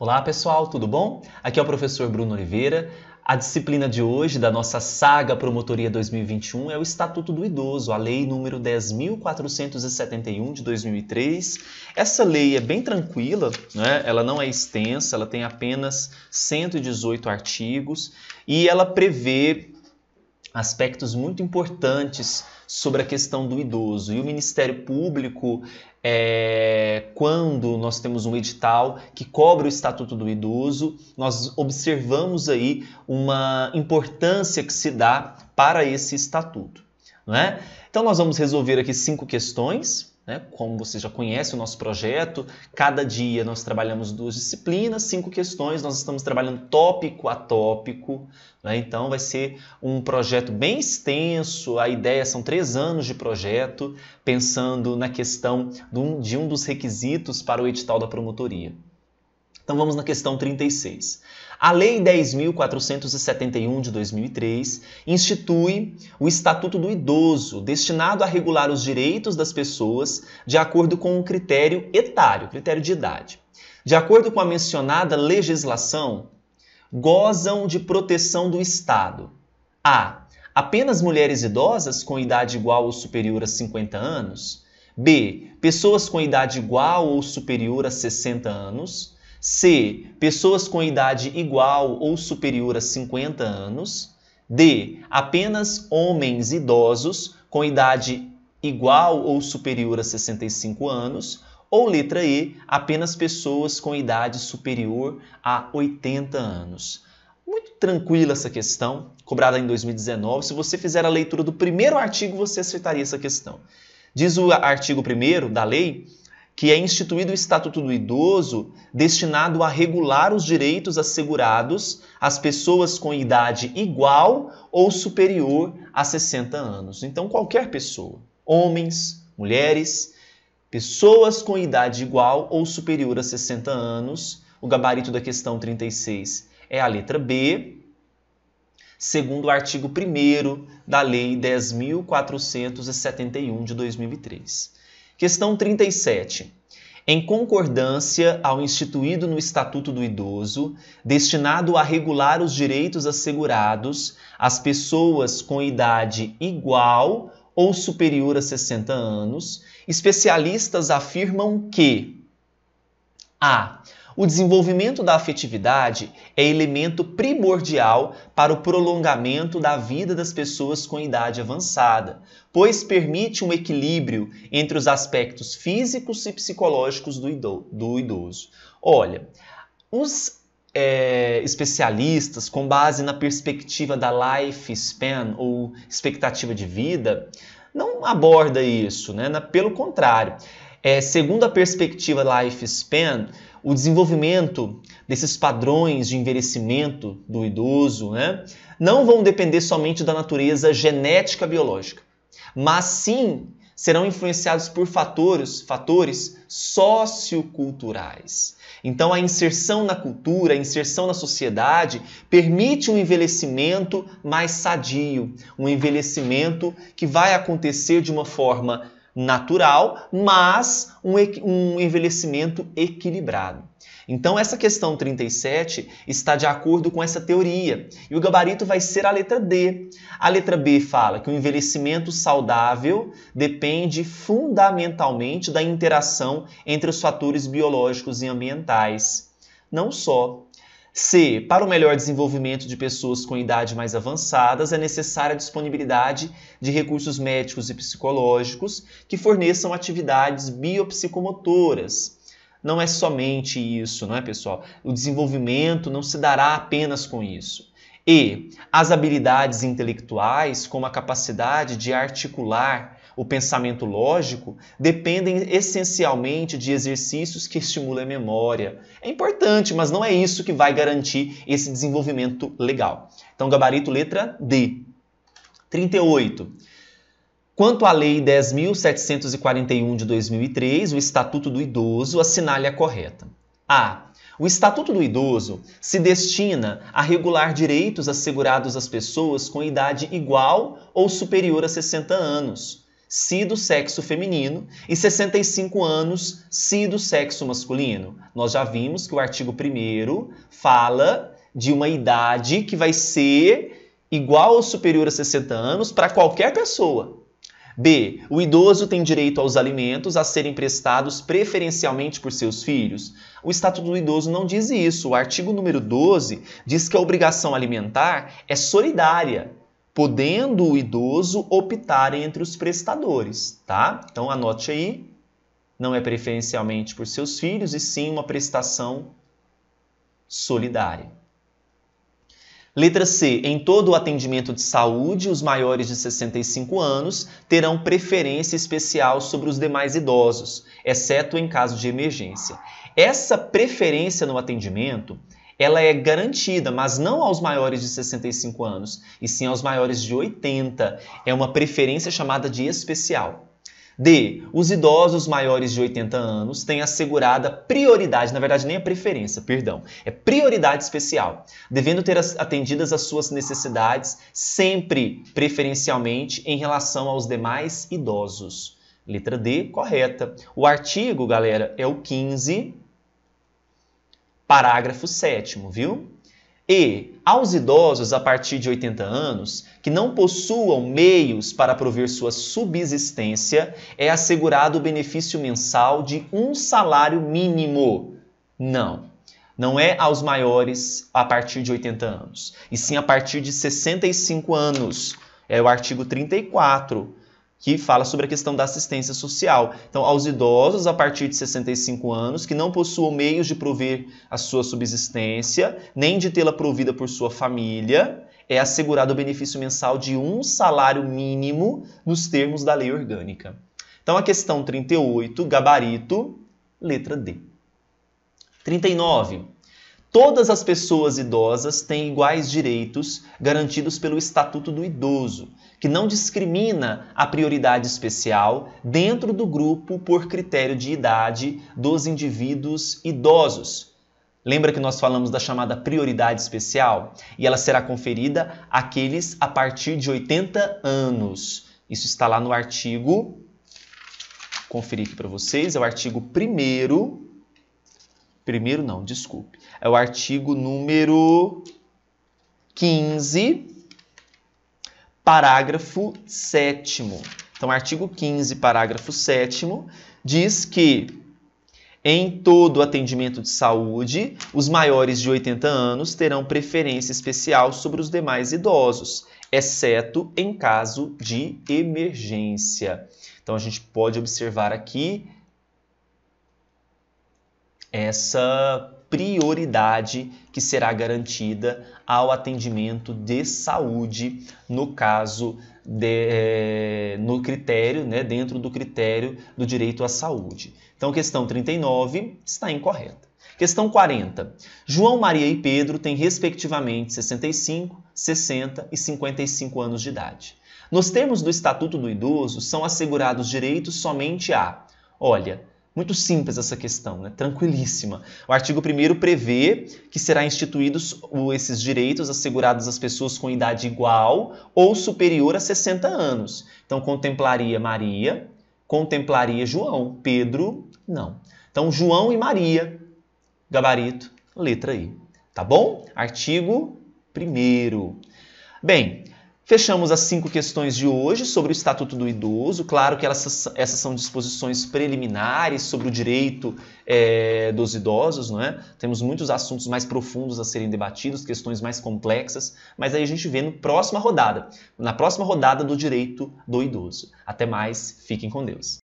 Olá pessoal, tudo bom? Aqui é o professor Bruno Oliveira. A disciplina de hoje da nossa saga Promotoria 2021 é o Estatuto do Idoso, a lei número 10.471 de 2003. Essa lei é bem tranquila, né? ela não é extensa, ela tem apenas 118 artigos e ela prevê aspectos muito importantes sobre a questão do idoso. E o Ministério Público, é, quando nós temos um edital que cobre o Estatuto do Idoso, nós observamos aí uma importância que se dá para esse estatuto. Não é? Então, nós vamos resolver aqui cinco questões né? Como você já conhece o nosso projeto, cada dia nós trabalhamos duas disciplinas, cinco questões, nós estamos trabalhando tópico a tópico, né? então vai ser um projeto bem extenso. A ideia são três anos de projeto, pensando na questão de um, de um dos requisitos para o edital da promotoria. Então vamos na questão 36. A Lei 10.471 de 2003 institui o Estatuto do Idoso, destinado a regular os direitos das pessoas de acordo com um critério etário, critério de idade. De acordo com a mencionada legislação, gozam de proteção do Estado. A. Apenas mulheres idosas com idade igual ou superior a 50 anos. B. Pessoas com idade igual ou superior a 60 anos. C. Pessoas com idade igual ou superior a 50 anos. D. Apenas homens idosos com idade igual ou superior a 65 anos. Ou letra E. Apenas pessoas com idade superior a 80 anos. Muito tranquila essa questão, cobrada em 2019. Se você fizer a leitura do primeiro artigo, você acertaria essa questão. Diz o artigo 1 da lei que é instituído o Estatuto do Idoso destinado a regular os direitos assegurados às pessoas com idade igual ou superior a 60 anos. Então, qualquer pessoa, homens, mulheres, pessoas com idade igual ou superior a 60 anos, o gabarito da questão 36 é a letra B, segundo o artigo 1 da Lei 10.471 de 2003. Questão 37. Em concordância ao instituído no Estatuto do Idoso, destinado a regular os direitos assegurados às pessoas com idade igual ou superior a 60 anos, especialistas afirmam que a. O desenvolvimento da afetividade é elemento primordial para o prolongamento da vida das pessoas com idade avançada, pois permite um equilíbrio entre os aspectos físicos e psicológicos do idoso. Olha, os é, especialistas, com base na perspectiva da lifespan ou expectativa de vida, não aborda isso, né? Pelo contrário, é, segundo a perspectiva lifespan, o desenvolvimento desses padrões de envelhecimento do idoso né, não vão depender somente da natureza genética biológica, mas sim serão influenciados por fatores, fatores socioculturais. Então, a inserção na cultura, a inserção na sociedade, permite um envelhecimento mais sadio, um envelhecimento que vai acontecer de uma forma natural, mas um, um envelhecimento equilibrado. Então, essa questão 37 está de acordo com essa teoria. E o gabarito vai ser a letra D. A letra B fala que o envelhecimento saudável depende fundamentalmente da interação entre os fatores biológicos e ambientais. Não só. C. Para o melhor desenvolvimento de pessoas com idade mais avançadas, é necessária a disponibilidade de recursos médicos e psicológicos que forneçam atividades biopsicomotoras. Não é somente isso, não é, pessoal? O desenvolvimento não se dará apenas com isso. E as habilidades intelectuais, como a capacidade de articular o pensamento lógico dependem essencialmente de exercícios que estimulam a memória. É importante, mas não é isso que vai garantir esse desenvolvimento legal. Então, gabarito letra D. 38. Quanto à Lei 10.741 de 2003, o Estatuto do Idoso, assinale a correta. A. O Estatuto do Idoso se destina a regular direitos assegurados às pessoas com idade igual ou superior a 60 anos, se do sexo feminino, e 65 anos, se do sexo masculino. Nós já vimos que o artigo 1 fala de uma idade que vai ser igual ou superior a 60 anos para qualquer pessoa. B. O idoso tem direito aos alimentos a serem prestados preferencialmente por seus filhos. O Estatuto do Idoso não diz isso. O artigo número 12 diz que a obrigação alimentar é solidária, podendo o idoso optar entre os prestadores, tá? Então anote aí, não é preferencialmente por seus filhos e sim uma prestação solidária. Letra C. Em todo o atendimento de saúde, os maiores de 65 anos terão preferência especial sobre os demais idosos, exceto em caso de emergência. Essa preferência no atendimento ela é garantida, mas não aos maiores de 65 anos, e sim aos maiores de 80. É uma preferência chamada de especial. D. Os idosos maiores de 80 anos têm assegurada prioridade, na verdade nem a preferência, perdão, é prioridade especial, devendo ter atendidas as suas necessidades sempre preferencialmente em relação aos demais idosos. Letra D, correta. O artigo, galera, é o 15, parágrafo 7 viu? E aos idosos a partir de 80 anos que não possuam meios para prover sua subsistência é assegurado o benefício mensal de um salário mínimo. Não. Não é aos maiores a partir de 80 anos, e sim a partir de 65 anos. É o artigo 34 que fala sobre a questão da assistência social. Então, aos idosos a partir de 65 anos que não possuam meios de prover a sua subsistência, nem de tê-la provida por sua família, é assegurado o benefício mensal de um salário mínimo nos termos da lei orgânica. Então, a questão 38, gabarito, letra D. 39. Todas as pessoas idosas têm iguais direitos garantidos pelo Estatuto do Idoso, que não discrimina a prioridade especial dentro do grupo por critério de idade dos indivíduos idosos. Lembra que nós falamos da chamada prioridade especial? E ela será conferida àqueles a partir de 80 anos. Isso está lá no artigo. Conferir aqui para vocês, é o artigo 1 Primeiro não, desculpe. É o artigo número 15, parágrafo 7 Então, artigo 15, parágrafo 7 diz que em todo atendimento de saúde, os maiores de 80 anos terão preferência especial sobre os demais idosos, exceto em caso de emergência. Então a gente pode observar aqui essa prioridade que será garantida ao atendimento de saúde no caso de, é, no critério, né, dentro do critério do direito à saúde. Então, questão 39 está incorreta. Questão 40. João, Maria e Pedro têm respectivamente 65, 60 e 55 anos de idade. Nos termos do Estatuto do Idoso, são assegurados direitos somente a, olha, muito simples essa questão, né? tranquilíssima. O artigo 1 prevê que será instituídos esses direitos assegurados às pessoas com idade igual ou superior a 60 anos. Então, contemplaria Maria, contemplaria João. Pedro, não. Então, João e Maria, gabarito, letra I. Tá bom? Artigo 1. Bem, Fechamos as cinco questões de hoje sobre o Estatuto do Idoso. Claro que essas, essas são disposições preliminares sobre o direito é, dos idosos, não é? Temos muitos assuntos mais profundos a serem debatidos, questões mais complexas, mas aí a gente vê na próxima rodada, na próxima rodada do direito do idoso. Até mais, fiquem com Deus.